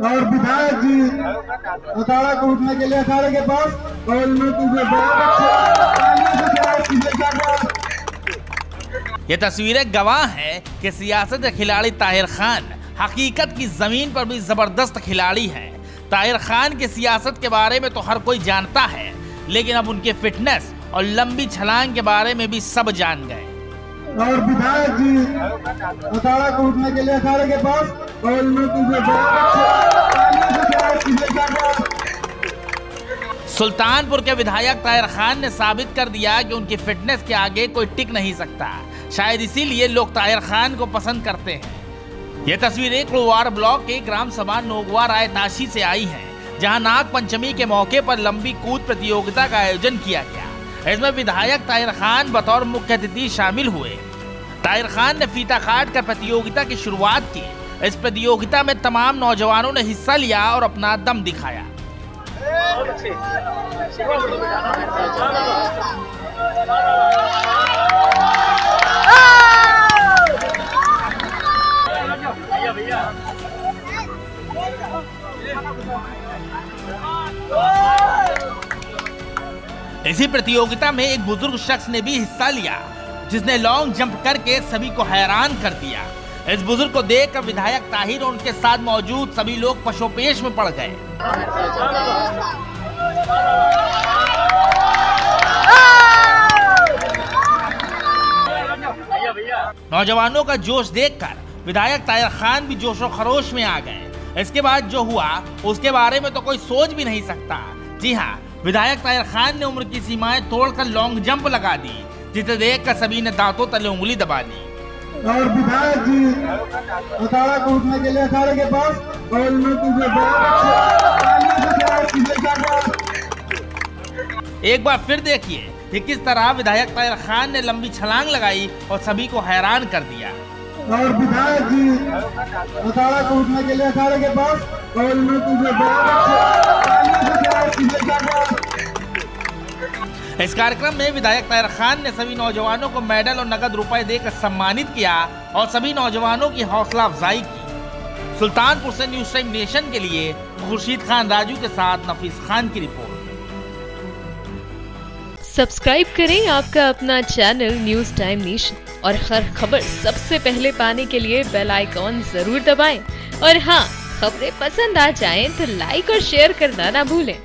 और विधायक जी अखाड़ा को उठने के लिए अखाड़े के पास अच्छे। ये तस्वीरें गवाह हैं कि सियासत के खिलाड़ी ताहिर खान हकीकत की ज़मीन पर भी ज़बरदस्त खिलाड़ी हैं ताहिर खान की सियासत के बारे में तो हर कोई जानता है लेकिन अब उनके फिटनेस और लंबी छलांग के बारे में भी सब जान गए और विधायक जी अखाड़ा को उठने के लिए अखाड़े के पास और सुल्तानपुर के विधायक ताहिर खान ने साबित कर दिया कि उनकी फिटनेस के आगे कोई टिक नहीं सकता। शायद इसीलिए लोग ताहिर खान को पसंद करते हैं। ये तस्वीरें कुलवार ब्लॉक के ग्राम सभा नोगवा राय ताशी से आई हैं, जहाँ नाग पंचमी के मौके पर लंबी कूद प्रतियोगिता का आयोजन किया गया। इसमें विधायक ताहिर खान, बतौर मुख्य अतिथि शामिल हुए। ताहिर खान ने फीता काट कर प्रतियोगिता की शुरुआत की। इस प्रतियोगिता में तमाम नौजवानों ने हिस्सा लिया और अपना दम दिखाया। इसी प्रतियोगिता में एक बुज़ुर्ग शख्स ने भी हिस्सा लिया, जिसने लॉन्ग जंप करके सभी को हैरान कर दिया। इस बुज़ुर्ग को देखकर विधायक ताहिर और उनके साथ मौजूद सभी लोग पशोपेश में पड़ गए। नौजवानों का जोश देखकर विधायक ताहिर खान भी जोशो खरोश में आ गए। इसके बाद जो हुआ, उसके बारे में तो कोई सोच भी नहीं सकता। जी हाँ विधायक ताहिर खान ने उम्र की सीमाएँ तोड़कर लॉन्ग जंप लगा दी, जिसे देखकर सभी ने दांतों तले उंगली दबा ली। और विधायक जी अखाड़ा को उठने के लिए अखाड़े के पास और में तुझे बहुत अच्छे। एक बार फिर देखिए कि किस तरह विधायक ताहिर खान ने लंबी छलांग लगाई और सभी को हैरान कर दिया और विधायक जी अखाड़ा को उठने के लिए अखाड़े के पास और में तुझे बहुत इस कार्यक्रम में विधायक ताहिर खान ने सभी नौजवानों को मेडल और नगद रुपए देकर सम्मानित किया और सभी नौजवानों की हौसला अफजाई की। सुल्तानपुर से न्यूज़ टाइम नेशन के लिए खुर्शीद खान राजू के साथ नफीस खान की रिपोर्ट। सब्सक्राइब करें आपका अपना चैनल न्यूज़ टाइम नेशन और हर खबर सबसे पहले पाने के लिए बेल आइकॉन ज़रूर दबाएँ। और हाँ खबरें पसंद आ जाएँ तो लाइक और शेयर करना ना भूलें।